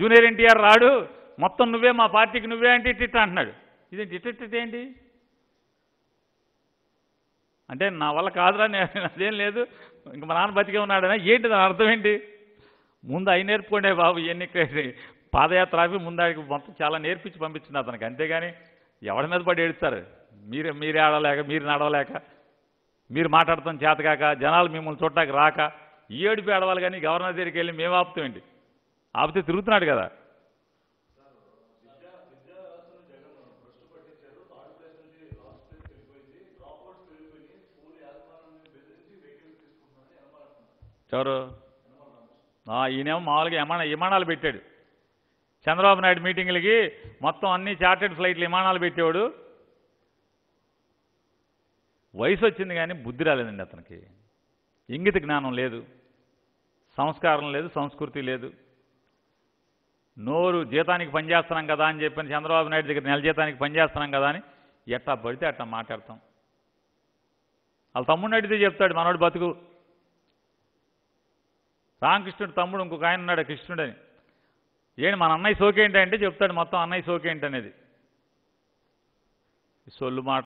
Junior NTR రాడు మొత్తం నువ్వే మా పార్టీకి నువ్వే అంటే ఇట్ట అంటున్నాడు. ఇదేంటి ఇట్ట ఇట్ట ఏంటి అంటే నా వల్ల కాదురా నేను అదేం లేదు. ఇంక మా నాన్న బతికే ఉన్నాడని ఏంటి దాని అర్థం ఏంటి? ముందు అవి నేర్పుకోండే బాబు ఇవన్నీ పాదయాత్ర ఆపి ముందు మొత్తం చాలా నేర్పించి పంపించింది అతనికి. అంతేగాని ఎవరి మీద పడి ఏడుస్తారు? మీరే మీరే ఆడలేక మీరు నడవలేక మీరు మాట్లాడతాం చేతకాక జనాలు మిమ్మల్ని చూడటానికి రాక ఏడుపు ఆడవాలి కానీ గవర్నర్ దగ్గరికి వెళ్ళి మేము ఆపుతామండి ఆపితే తిరుగుతున్నాడు కదా. ఎవరు? ఈయనేమో మామూలుగా విమాన విమానాలు పెట్టాడు. చంద్రబాబు నాయుడు మీటింగ్లకి మొత్తం అన్ని చార్టెడ్ ఫ్లైట్లు విమానాలు పెట్టేవాడు. వయసు వచ్చింది కానీ బుద్ధి రాలేదండి అతనికి. ఇంగిత జ్ఞానం లేదు. సంస్కారం లేదు సంస్కృతి లేదు. నోరు జీతానికి పనిచేస్తున్నాం కదా అని చెప్పిన చంద్రబాబు నాయుడు దగ్గర నెల జీతానికి పనిచేస్తున్నాం కదా అని ఎట్టా పడితే అట్లా మాట్లాడతాం. వాళ్ళ తమ్ముడిని అడిగితే చెప్తాడు మనోడు బతుకు. రామకృష్ణుడు తమ్ముడు ఇంకొక ఆయన ఉన్నాడు కృష్ణుడు అని. ఏంటి మన అన్నయ్య సోకేంటి అంటే చెప్తాడు మొత్తం అన్నయ్య సోకేంటి అనేది. సొల్లు మాట